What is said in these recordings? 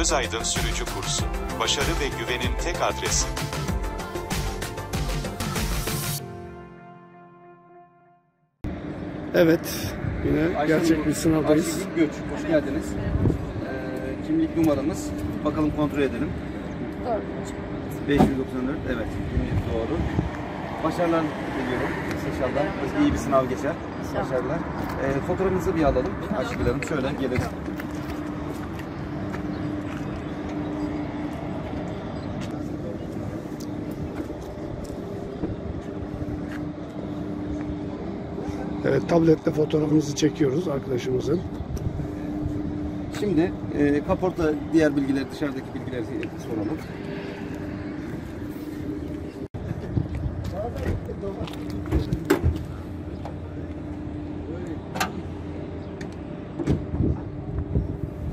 Özaydın Sürücü Kursu. Başarı ve güvenin tek adresi. Evet, yine Ayşe gerçek Nur- bir sınavdayız. Ayşegül Göç, hoş geldiniz. Ee, kimlik numaramız, bakalım kontrol edelim. Doğru. 594, evet, kimlik doğru. Başarılar diliyorum. İnşallah iyi bir sınav geçer. İnşallah. Başarılar. Ee, fotoğrafınızı bir alalım. Ayşegül Hanım şöyle gelelim. Evet, tablette fotoğrafımızı çekiyoruz arkadaşımızın. Şimdi e, kaporta diğer bilgileri, dışarıdaki bilgileri soralım.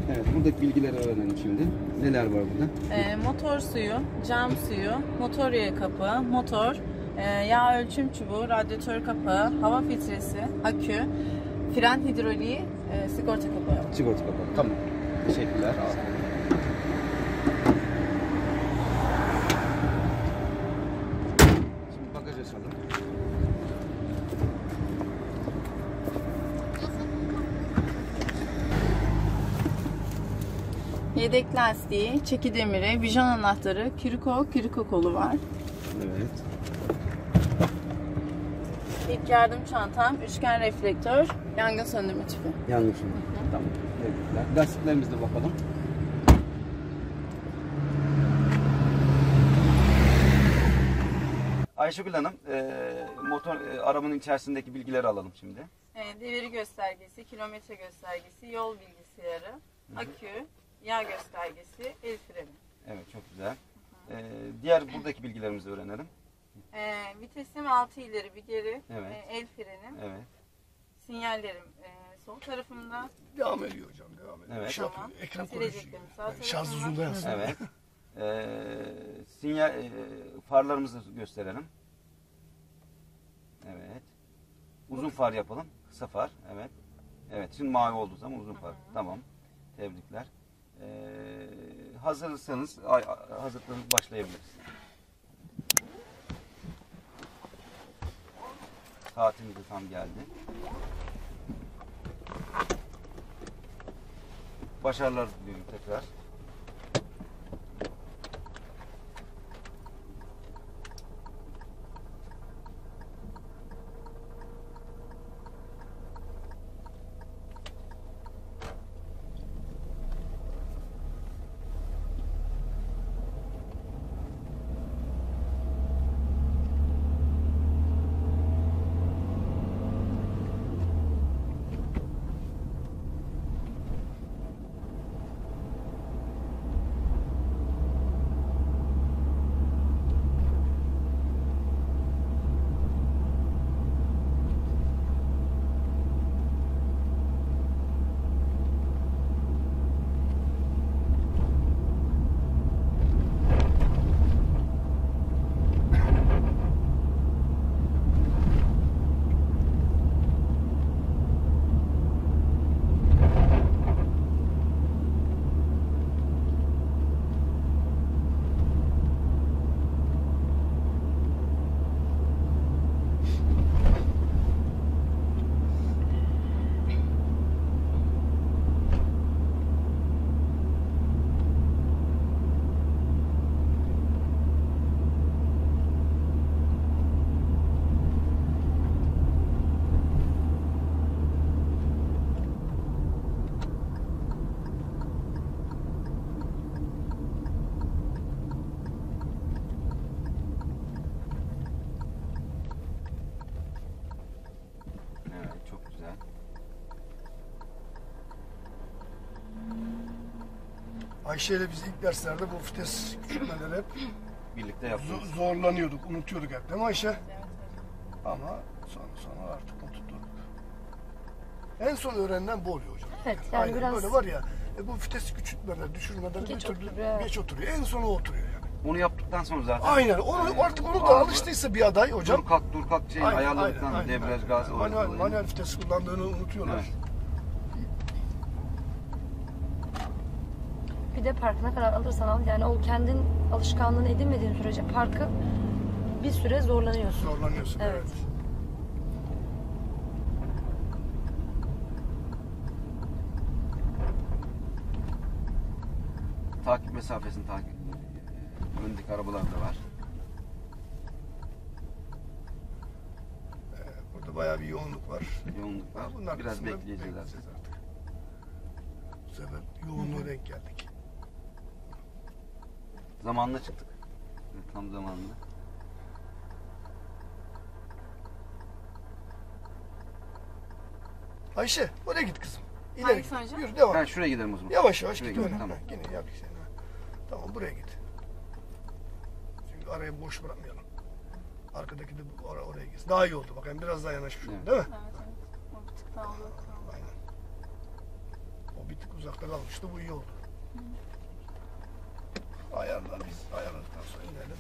Evet, buradaki bilgileri öğrenelim şimdi. Neler var burada? Ee, motor suyu, cam suyu, motor yağı kapağı, motor, e, yağ ölçüm çubuğu, radyatör kapağı, hava filtresi, akü, fren hidroliği, e, sigorta kapağı. Sigorta kapalı. Tamam. Teşekkürler. Şimdi bagaj açalım. Yedek lastiği, çeki demiri, vijon anahtarı, kiriko, kiriko kolu var. Evet. Yardım çantam, üçgen reflektör, yangın söndürme tüpü. Yanlış mı? Tamam. Tebrikler. Lastiklerimize bakalım. Ayşegül Hanım, e, motor e, arabanın içerisindeki bilgileri alalım şimdi. E, devir göstergesi, kilometre göstergesi, yol bilgisayarı, akü, yağ göstergesi, el freni. Evet, çok güzel. E, diğer buradaki bilgilerimizi öğrenelim. E, vitesim 6 ileri bir geri, Evet. e, el frenim, Evet. sinyallerim e, sol tarafımda, Devam ediyor hocam, devam ediyor. Evet. Şey Tamam. yapıyor, ekran Sileceklerim konuşuyor. sağ Şarj uzunda yazsın. Evet. E, sinyal e, farlarımızı gösterelim. Evet. Uzun far yapalım. Kısa far. Evet. Evet. Şimdi mavi olduğu zaman uzun far. Tamam. Tebrikler. Ee, hazırsanız ay- hazırsanız başlayabiliriz. Saatimiz de tam geldi. Başarılar diliyorum tekrar. Evet, çok güzel. Ayşe ile biz ilk derslerde bu vites küçülmeleri hep Birlikte zo- yapıyoruz. zorlanıyorduk, unutuyorduk hep değil mi Ayşe? Ama sonra sonra artık unutturduk. En son öğrenilen bu oluyor hocam. Evet, yani Aynen biraz- böyle var ya, e, bu vites küçültmeler, düşürmeler bir Geç türlü oturuyor, evet. geç oturuyor. En sona oturuyor yani. Onu yaptıktan sonra zaten Aynen, onu, artık onu da alıştıysa bir aday hocam. dur kalk dur kalk şey ayarladıktan debriyaj gaz Manuel, manuel vites kullandığını unutuyorlar. Evet. Bir Bir de park ne kadar alırsan al yani o kendin alışkanlığını edinmediğin sürece parkı bir süre zorlanıyorsun. Zorlanıyorsun. Evet. evet. Takip mesafesini takip öndeki arabalar da var. Ee, burada bayağı bir yoğunluk var. Yoğunluk var. Bunlar Biraz kısmında bekleyeceğiz artık. bekleyeceğiz artık. Bu sefer yoğunluğa denk geldik. Zamanında çıktık. Evet, Tam zamanında. Ayşe oraya git kızım. İleri Hangisi git. hocam? Yürü devam. Ben şuraya gidelim o zaman. Yavaş yavaş Şuraya git gidelim, öyle. Tamam. Ha, Yine yap sen. ha. Tamam buraya git. Çünkü arayı boş bırakmayalım. Arkadaki de bu- or- oraya gitsin. Daha iyi oldu. Bakayım biraz daha yanaşmış oldu Evet. değil mi? Evet evet. O bir tık daha uzak kaldı. Aynen. O bir tık uzakta kalmıştı. Bu iyi oldu. Ayarlar biz ayarladıktan sonra inelim.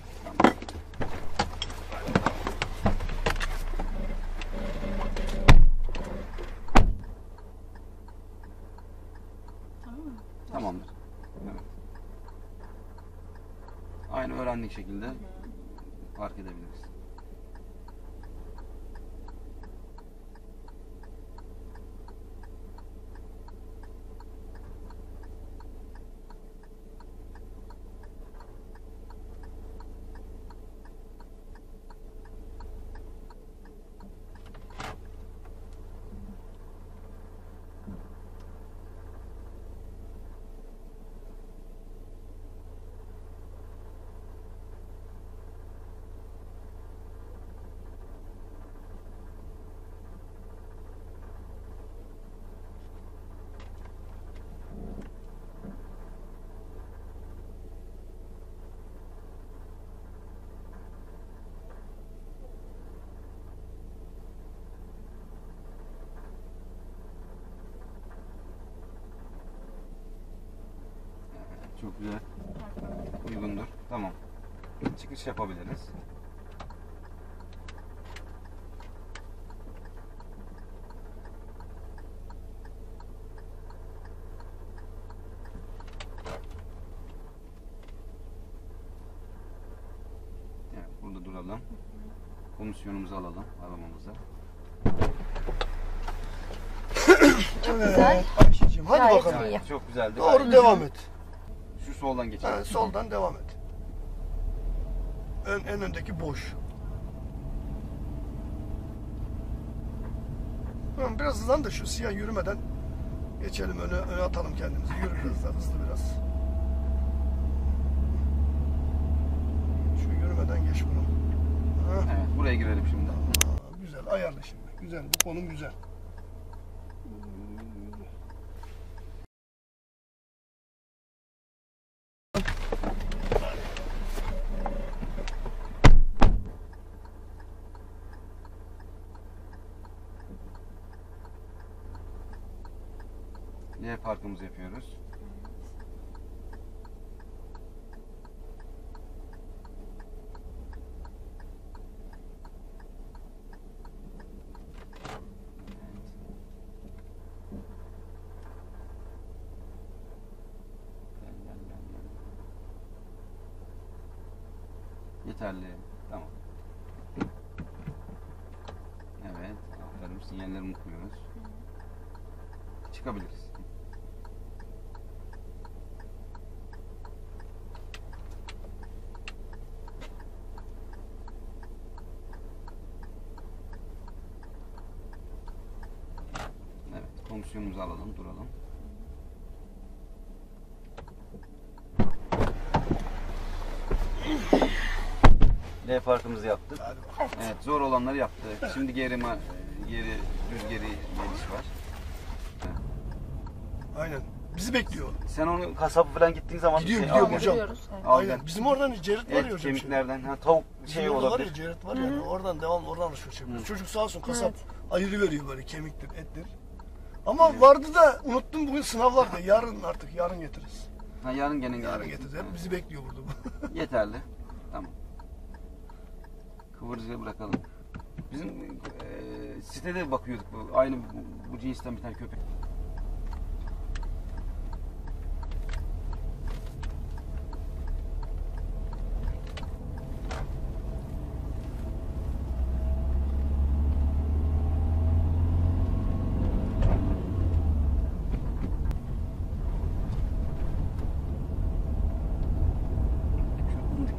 Tamamdır. Evet. Aynı öğrendik şekilde fark edebiliriz. Evet, Çok güzel. Uygundur. Tamam. Çıkış yapabiliriz. Evet, burada duralım. Komisyonumuzu alalım arabamıza. Çok güzel. Ayşe'cim hadi Gayet bakalım. iyi. Çok güzeldi. Doğru Gayet- devam et. Soldan geçelim. Ha, soldan devam et. Ön, en öndeki boş. Tamam, biraz hızlan da şu siyah yürümeden geçelim öne, öne atalım kendimizi. Yürü biraz daha hızlı biraz. Şu yürümeden geç bunu. Ha, Evet, buraya girelim şimdi. ha, güzel ayarla şimdi. Güzel bu konum güzel. L parkımızı yapıyoruz. Yeterli. Tamam. Evet. Aferin. Sinyalleri unutmuyoruz. Çıkabiliriz. Evet, komisyonumuzu alalım, duralım. L parkımızı yaptık. Evet, zor olanları yaptık. Şimdi geri ma- geri düz geri geliş var. Aynen. Bizi bekliyor. Sen onu kasap falan gittiğin zaman Gidiyor, şey gidiyor hocam. Görüyoruz. Evet. Al Aynen. Bizim oradan Cerit var ya hocam. kemiklerden, ha, tavuk Bizim şey orada var olabilir. ya Cerit var ya oradan devam oradan alışveriş yapıyoruz. Çocuk sağ olsun kasap Evet. ayırı veriyor böyle kemiktir, ettir. Ama vardı da unuttum bugün sınav vardı. Yarın artık yarın getiririz. Ha, yarın gene Yarın gelecek. getiririz. Hep bizi bekliyor burada. Yeterli. Tamam. Kıvırcığı bırakalım. Bizim e, sitede bakıyorduk. Bu, aynı bu, bu cinsten bir tane köpek.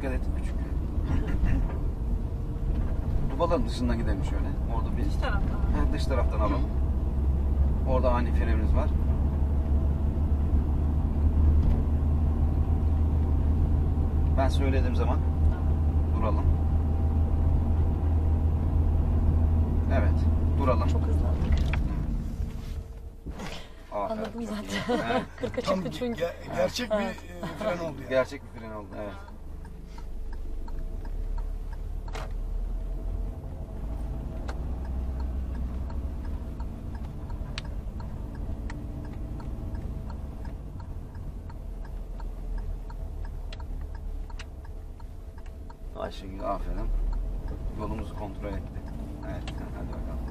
Evet küçük. Dubaların dışından gidelim şöyle. Orada bir Dış taraftan? Ha, dış taraftan alalım. Orada ani frenimiz var. Ben söylediğim zaman duralım. Evet, duralım. Çok hızlandık. Aferin, Anladım zaten. Evet, 40'a Tam çıktı çünkü. ge- gerçek bir e, fren oldu yani. gerçek bir fren oldu. Evet. Ayşegül aferin. Yolumuzu kontrol etti. Evet, hadi bakalım.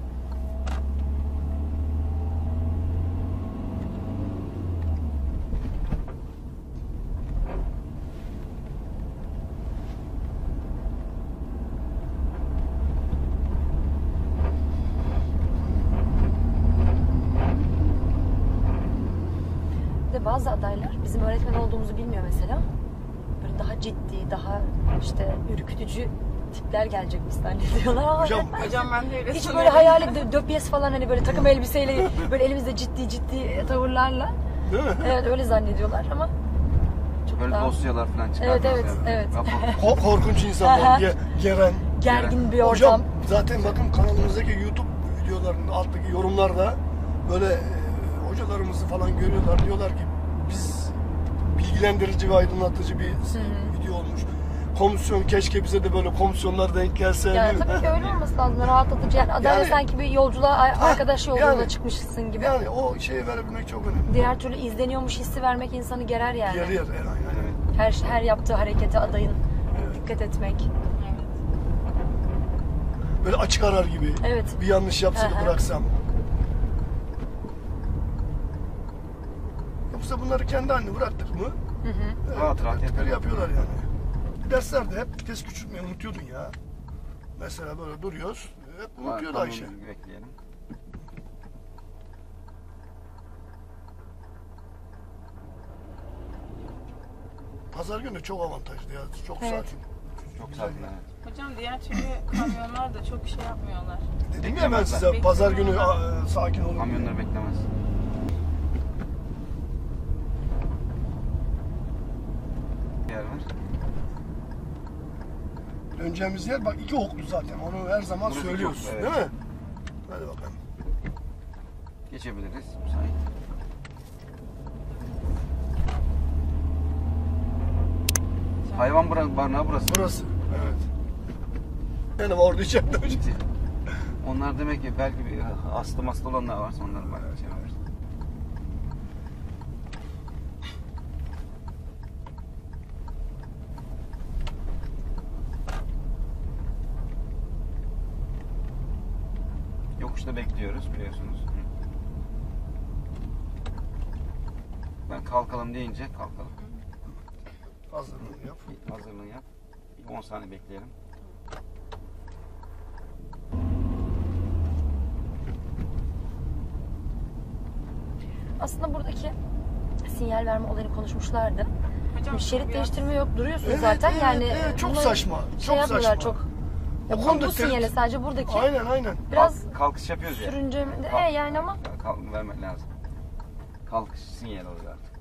Bazı adaylar bizim öğretmen olduğumuzu bilmiyor mesela. Daha ciddi, daha işte ürkütücü tipler gelecekmiş zannediyorlar. Aa, Hocam Hocam ben de öyle Hiç böyle hayali dö- döpyes falan hani böyle takım elbiseyle böyle elimizde ciddi ciddi tavırlarla değil mi? evet öyle zannediyorlar ama çok Böyle daha dosyalar falan çıkartıyoruz. Evet, evet, evet. Rapor. Ko- korkunç insanlar. Ge- geren. gergin bir ortam. Hocam zaten bakın kanalımızdaki YouTube videolarında alttaki yorumlarda böyle e, hocalarımızı falan görüyorlar. Diyorlar ki biz bilgilendirici ve aydınlatıcı bir video olmuş. Komisyon keşke bize de böyle komisyonlar denk gelse. Yani tabii ki öyle olması lazım. Rahatlatıcı. Yani adayla Yani- sanki bir yolculuğa, arkadaş yolculuğuna yani- çıkmışsın gibi. Yani o şeyi verebilmek çok önemli. Diğer türlü izleniyormuş hissi vermek insanı gerer yani. Yer. Aynen. Evet. Her her yaptığı harekete adayın dikkat etmek. Evet. Böyle açık arar gibi. Evet. Bir yanlış yapsa da Aha. bıraksam. Yoksa bunları kendi haline bıraktık mı? Evet, Rahat rahat bıraktıkları yapıyorlar. yapıyorlar yani. Derslerde hep vites küçültmeyi unutuyordun ya. Mesela böyle duruyoruz. Hep unutuyordu Tamam, Ayşe. Bekleyelim. Pazar günü çok avantajlı ya. Çok Evet. sakin. Çok Güzel sakin. evet. Hocam diğer türlü kamyonlar da çok şey yapmıyorlar. Dedim ya ben Beklemezler. size pazar günü Bekliyorlar. a, sakin olun. Kamyonları beklemez. Yer var. Döneceğimiz yer bak iki oklu zaten. Onu her zaman Burası iki söylüyoruz. oklu, evet. Değil mi? Hadi bakalım. Geçebiliriz. Müsait. Hayvan bıra- barınağı burası. Burası. Evet. Benim orada içeride hocam. Onlar demek ki belki bir hasta hasta olanlar varsa onların bak Yokuşta bekliyoruz biliyorsunuz. Ben kalkalım deyince kalkalım. Hazırlığını yap. Hazırlığını yap. Bir 10 saniye bekleyelim. Aslında buradaki sinyal verme olayını konuşmuşlardı. Hocam Şerit değiştirme yok duruyorsun Evet, zaten evet, yani. evet, çok saçma, Şey çok yapmıyorlar saçma. çok. Ya bu, sinyale sadece buradaki. Aynen aynen. Biraz Kalk- kalkış yapıyoruz ya. sürünce e yani ama Kalk vermek lazım. Kalkış sinyal oluyor artık.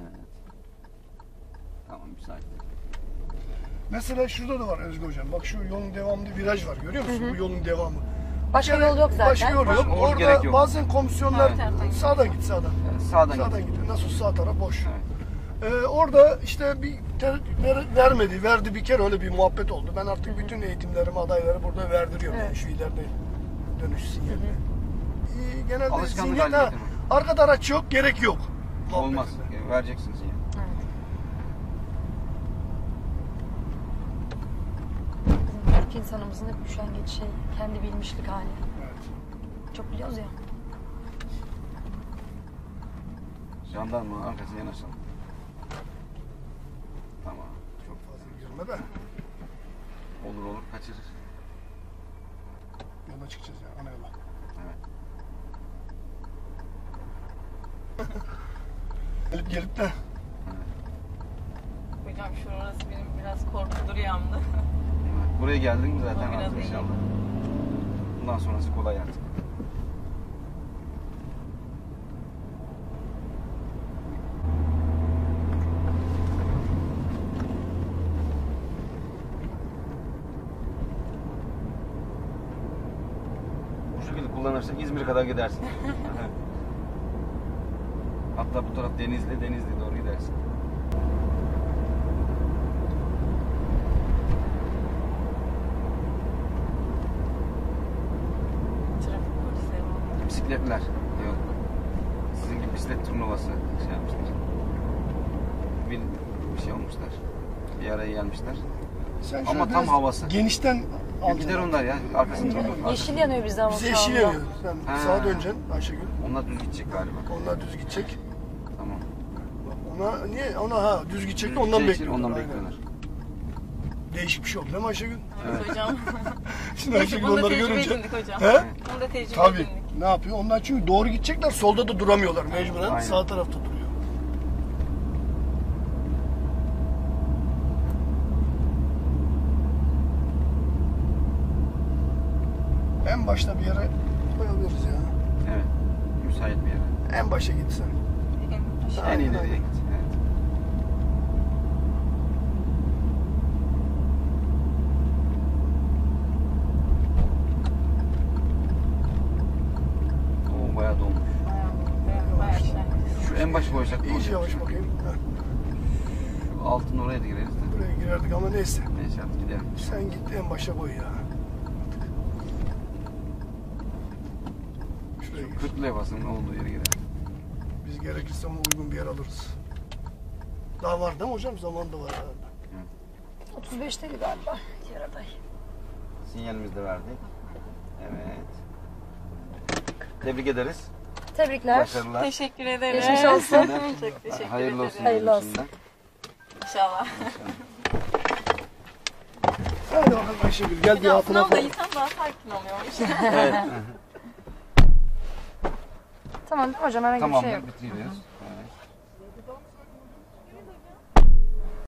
Evet. Tamam müsait. Mesela şurada da var Özgür Hocam. Bak şu yolun devamında viraj var. Görüyor musun? Bu yolun devamı. başka Yani yol yok zaten. Başka yol yok. Başka- Orada gerek yok. bazen komisyonlar Evet, evet, evet. sağdan git sağdan. Evet, sağdan, Sağdan git. git. Nasıl sağ taraf boş. Evet. Ee, orada işte bir ter- ver- vermedi, verdi bir kere öyle bir muhabbet oldu. Ben artık bütün eğitimlerimi, adayları burada verdiriyorum. Yani Evet. şu ileride dönüş sinyali. Ee, genelde zihniyet, ha, arkada araç yok, gerek yok. Olmaz. muhabbetinde. Vereceksin sinyal. Bizim Türk insanımızın hep üşengeç şey, kendi bilmişlik hali. Evet. Çok biliyoruz ya. Jandarma arkasına yanaşalım. Yola çıkacağız ya ana yola. Evet. Gelip gelip de. Hocam şurası benim biraz korkulu rüyamdı. Buraya geldin mi zaten biraz artık iyi. inşallah. Bundan sonrası kolay artık. Kullanırsan İzmir'e kadar gidersin. Hatta bu taraf Denizli, Denizli'ye doğru gidersin. Bisikletler. Yok. Sizin gibi bisiklet turnuvası şey yapmışlar. Bir, bir şey olmuşlar. Bir araya gelmişler. Sen Ama tam havası. Genişten Bir al. gider onlar ya. Arkasında. Yeşil yanıyor bizde ama Bize şu yeşil anda. yanıyor. Sen Ha. sağa döneceksin Ayşegül. Onlar düz gidecek galiba. Onlar düz gidecek. Tamam. Ona niye? Ona ha düz gidecek de ondan gideceği için bekliyorlar. Ondan aynen. bekliyorlar. Değişik bir şey oldu değil mi Ayşegül? Evet, hocam. Şimdi Ayşegül Bunu da onları tecrübe görünce. edindik hocam. He? Bunu da tecrübe Tabii. edindik. Ne yapıyor? Onlar çünkü doğru gidecekler. Solda da duramıyorlar mecburen. Aynen. Sağ tarafta duruyor. En başta bir yere koyabiliriz ya. Evet. Müsait bir yere. En başa gitsen. En Aynen, ileriye aynen. git. Evet. Oo bayağı dolmuş. Bayağı, bayağı. Şu en baş koyacak. ne İyice yavaş bakayım. Şu altın oraya da gireriz de. buraya girerdik ama neyse. Neyse artık gidelim. Sen git en başa koy ya. Basın ne olduğu yere gidelim. Biz gerekirse ama uygun bir yer alırız. Daha var değil mi hocam? Zaman da var herhalde. 35'teydi galiba diğer aday. Sinyalimizi de verdik. Evet. Tebrik ederiz. Tebrikler. Başarılar. Teşekkür ederim. Geçmiş olsun. Çok teşekkür Hayırlı olsun. ederim. Hayırlı olsun. şimdiden. İnşallah. Hadi bakalım Ayşegül gel bir Hocam altına sınavda falan. insan daha sakin oluyormuş. Evet. Tamam hocam herhangi bir şey yok. Bitiriyoruz.